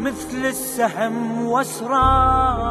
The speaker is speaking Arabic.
مثل السهم واسرار.